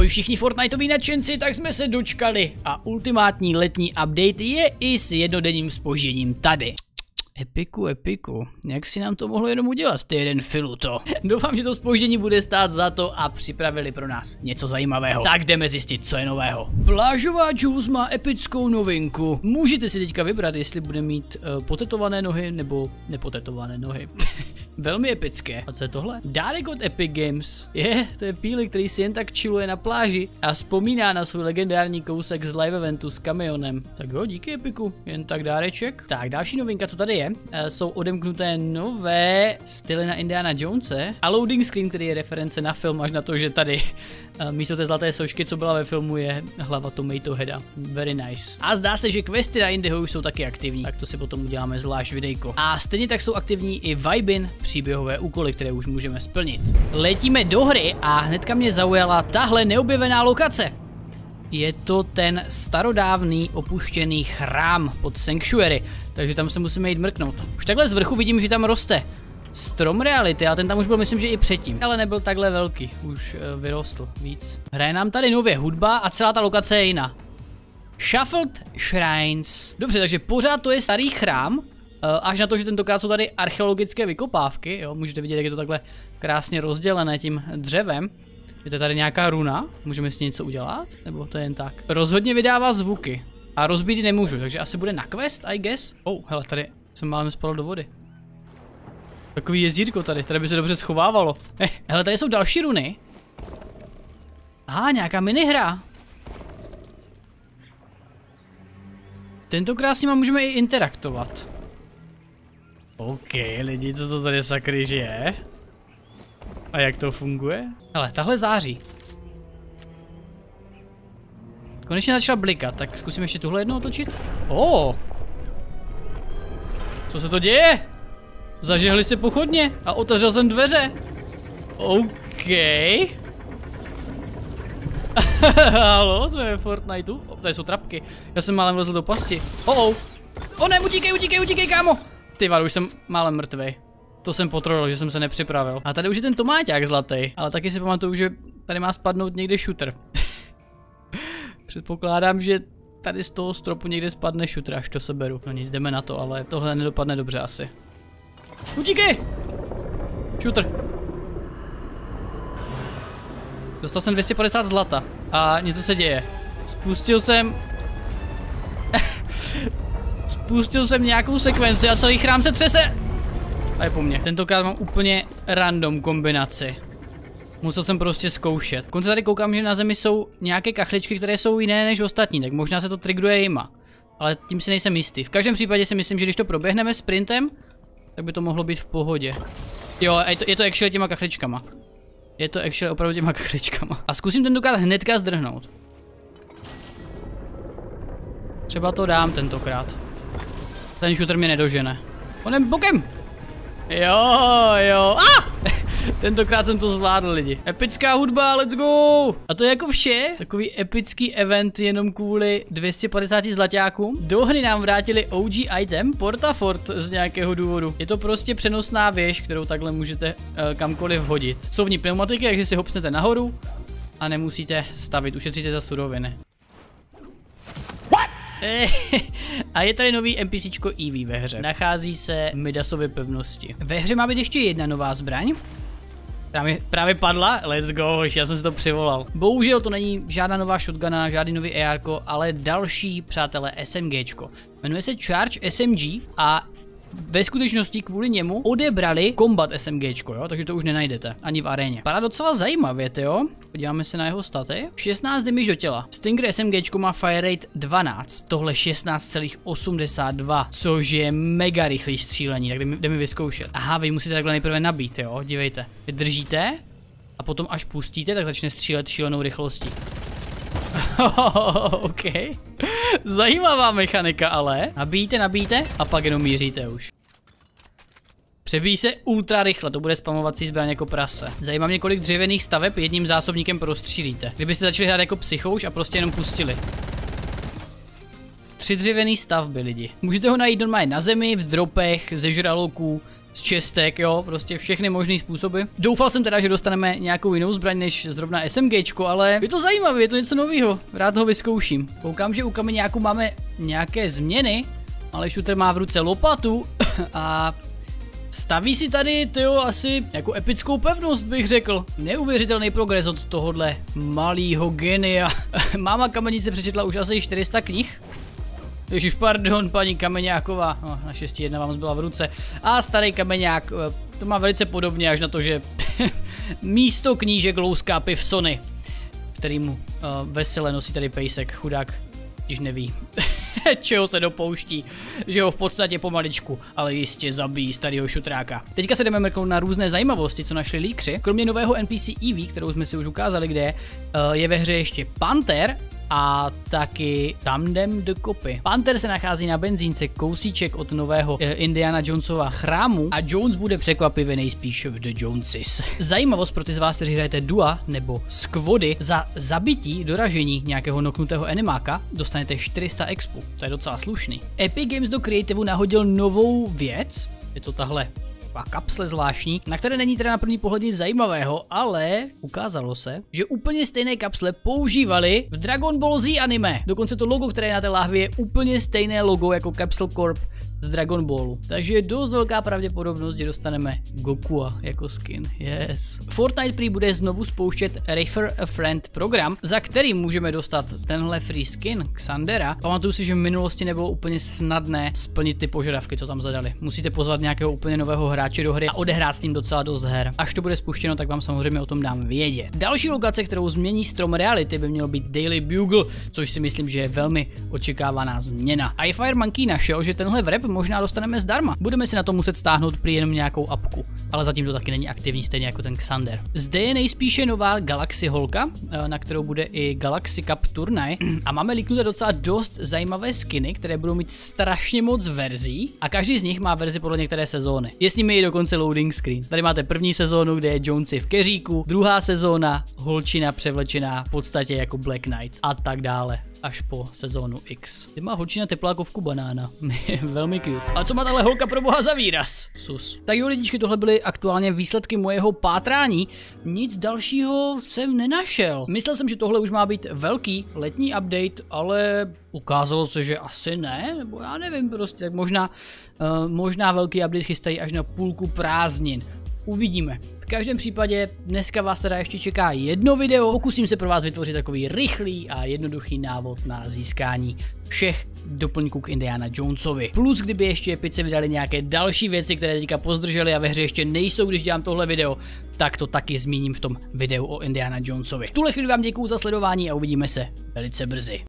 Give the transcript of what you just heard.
Ahoj všichni Fortniteoví nadšenci, tak jsme se dočkali a ultimátní letní update je i s jednodenním spožděním tady. Epiku, epiku. Jak si nám to mohlo jenom udělat, ty jeden filuto? Doufám, že to spoždění bude stát za to a připravili pro nás něco zajímavého. Tak jdeme zjistit, co je nového. Plážová Juice má epickou novinku. Můžete si teďka vybrat, jestli bude mít uh, potetované nohy nebo nepotetované nohy. Velmi epické. A co je tohle? Dárek od Epic Games. Je, to je píly, který si jen tak chilluje na pláži a vzpomíná na svůj legendární kousek z live eventu s kamionem. Tak jo, díky Epiku. Jen tak dáreček. Tak, další novinka, co tady je, e, jsou odemknuté nové styly na Indiana Jonese a loading screen, který je reference na film, až na to, že tady e, místo té zlaté sošky, co byla ve filmu, je hlava Tomato Heada. Very nice. A zdá se, že questy na Indiho už jsou taky aktivní, tak to si potom uděláme zvlášť videjko. A stejně tak jsou aktivní i Vibin, příběhové úkoly, které už můžeme splnit. Letíme do hry a hnedka mě zaujala tahle neobjevená lokace. Je to ten starodávný opuštěný chrám pod Sanctuary, takže tam se musíme jít mrknout. Už takhle z vrchu vidím, že tam roste strom reality, a ten tam už byl myslím, že i předtím, ale nebyl takhle velký, už uh, vyrostl víc. Hraje nám tady nově hudba a celá ta lokace je jiná. Shuffled Shrines. Dobře, takže pořád to je starý chrám, Eh, až na to, že tentokrát jsou tady archeologické vykopávky, jo, můžete vidět, jak je to takhle krásně rozdělené tím dřevem. Je to tady nějaká runa, můžeme s ní něco udělat, nebo to je jen tak. Rozhodně vydává zvuky a rozbít nemůžu, takže asi bude na quest, I guess. Oh, hele, tady jsem málem spadl do vody. Takový jezírko tady, tady by se dobře schovávalo. Eh, hele, tady jsou další runy. A ah, nějaká minihra. Tentokrát s nima můžeme i interaktovat. OK, lidi, co to tady sakryž je? A jak to funguje? Ale tahle září. Konečně začala blikat, tak zkusím ještě tuhle jednou otočit. Oh. Co se to děje? Zažehli se pochodně a otevřel jsem dveře. OK. Halo, jsme ve Fortniteu. Oh, tady jsou trapky. Já jsem málem vlezl do pasti. Oh, oh. O ne, utíkej, utíkej, utíkej, kámo. Ty vado, už jsem málem mrtvý. To jsem potrolil, že jsem se nepřipravil. A tady už je ten tomáťák zlatý, ale taky si pamatuju, že tady má spadnout někde shooter. Předpokládám, že tady z toho stropu někde spadne shooter, až to seberu. No nic, jdeme na to, ale tohle nedopadne dobře asi. Utíkej! Shooter. Dostal jsem 250 zlata a něco se děje. Spustil jsem Spustil jsem nějakou sekvenci a celý chrám se třese. A je po mně. Tentokrát mám úplně random kombinaci. Musel jsem prostě zkoušet. Konce tady koukám, že na zemi jsou nějaké kachličky, které jsou jiné než ostatní, tak možná se to trigruje jima. Ale tím si nejsem jistý. V každém případě si myslím, že když to proběhneme sprintem, tak by to mohlo být v pohodě. Jo, je to, je to actually těma kachličkama. Je to actually opravdu těma kachličkama. A zkusím tentokrát hnedka zdrhnout. Třeba to dám tentokrát. Ten shooter mě nedožene. Onem bokem! Jo, jo. Ah! Tentokrát jsem to zvládl lidi. Epická hudba, let's go! A to je jako vše. Takový epický event jenom kvůli 250 zlaťákům. Do hry nám vrátili OG item Portafort z nějakého důvodu. Je to prostě přenosná věž, kterou takhle můžete uh, kamkoliv hodit. Jsou v ní pneumatiky, takže si hopsnete nahoru a nemusíte stavit, ušetříte za suroviny. a je tady nový NPCčko Eevee ve hře. Nachází se v Midasově pevnosti. Ve hře má být ještě jedna nová zbraň, Právě, právě padla, let's go, já jsem si to přivolal. Bohužel to není žádná nová shotguna, žádný nový AR, ale další, přátelé, SMGčko. Jmenuje se Charge SMG a ve skutečnosti kvůli němu odebrali Combat SMG, jo, takže to už nenajdete ani v aréně. Padá docela zajímavě, jo. Podíváme se na jeho staty. 16 damage do těla. Stinger SMG má fire rate 12, tohle 16,82, což je mega rychlý střílení, tak jdeme, jdeme vyzkoušet. Aha, vy musíte takhle nejprve nabít, jo, dívejte. Vy držíte a potom až pustíte, tak začne střílet šílenou rychlostí. OK. Zajímavá mechanika ale. Nabíjíte, nabíjíte a pak jenom míříte už. Přebíjí se ultra rychle, to bude spamovací zbraň jako prase. Zajímá mě, kolik dřevěných staveb jedním zásobníkem prostřílíte. Kdybyste začali hrát jako psychouš a prostě jenom pustili. Tři dřevěný stavby lidi. Můžete ho najít normálně na zemi, v dropech, ze žraloků, z čestek, jo, prostě všechny možné způsoby. Doufal jsem teda, že dostaneme nějakou jinou zbraň než zrovna SMGčko, ale je to zajímavé, je to něco nového, rád ho vyzkouším. Koukám, že u kameňáku máme nějaké změny, ale shooter má v ruce lopatu a Staví si tady, tyjo, asi jako epickou pevnost bych řekl. Neuvěřitelný progres od tohohle malého genia. Máma kamenice přečetla už asi 400 knih. Ježiš, pardon, paní Kameňáková. No, naštěstí jedna vám zbyla v ruce. A starý Kameňák, eh, to má velice podobně až na to, že místo knížek louská piv Sony, který mu uh, vesele nosí tady pejsek, chudák, když neví. čeho se dopouští, že ho v podstatě pomaličku, ale jistě zabíjí starého šutráka. Teďka se jdeme mrknout na různé zajímavosti, co našli líkři. Kromě nového NPC Eevee, kterou jsme si už ukázali, kde eh, je ve hře ještě Panther, a taky Tandem do kopy. Panther se nachází na benzínce kousíček od nového eh, Indiana Jonesova chrámu a Jones bude překvapivě nejspíš v The Joneses. Zajímavost pro ty z vás, kteří hrajete Dua nebo Squody, za zabití, doražení nějakého noknutého animáka dostanete 400 expu. To je docela slušný. Epic Games do Creative nahodil novou věc, je to tahle taková kapsle zvláštní, na které není teda na první pohled nic zajímavého, ale ukázalo se, že úplně stejné kapsle používali v Dragon Ball Z anime. Dokonce to logo, které je na té láhvě, je úplně stejné logo jako Capsule Corp z Dragon Ballu. Takže je dost velká pravděpodobnost, že dostaneme Gokua jako skin. Yes. Fortnite prý bude znovu spouštět Refer a Friend program, za který můžeme dostat tenhle free skin Xandera. Pamatuju si, že v minulosti nebylo úplně snadné splnit ty požadavky, co tam zadali. Musíte pozvat nějakého úplně nového hráče do hry a odehrát s ním docela dost her. Až to bude spuštěno, tak vám samozřejmě o tom dám vědět. Další lokace, kterou změní strom reality, by mělo být Daily Bugle, což si myslím, že je velmi očekávaná změna. iFire Monkey našel, že tenhle wrap možná dostaneme zdarma. Budeme si na to muset stáhnout prý jenom nějakou apku, ale zatím to taky není aktivní, stejně jako ten Xander. Zde je nejspíše nová Galaxy holka, eh, na kterou bude i Galaxy Cup turnaj a máme líknuté docela dost zajímavé skiny, které budou mít strašně moc verzí a každý z nich má verzi podle některé sezóny. Je s nimi i dokonce loading screen. Tady máte první sezónu, kde je Jonesy v keříku, druhá sezóna, holčina převlečená v podstatě jako Black Knight a tak dále až po sezónu X. Ty má holčina teplákovku banána. Velmi cute. A co má tahle holka pro boha za výraz? Sus. Tak jo lidičky, tohle byly aktuálně výsledky mojeho pátrání. Nic dalšího jsem nenašel. Myslel jsem, že tohle už má být velký letní update, ale ukázalo se, že asi ne, nebo já nevím prostě, tak možná, uh, možná velký update chystají až na půlku prázdnin. Uvidíme. V každém případě dneska vás teda ještě čeká jedno video. Pokusím se pro vás vytvořit takový rychlý a jednoduchý návod na získání všech doplňků k Indiana Jonesovi. Plus kdyby ještě Epice vydali nějaké další věci, které teďka pozdrželi a ve hře ještě nejsou, když dělám tohle video, tak to taky zmíním v tom videu o Indiana Jonesovi. V tuhle chvíli vám děkuju za sledování a uvidíme se velice brzy.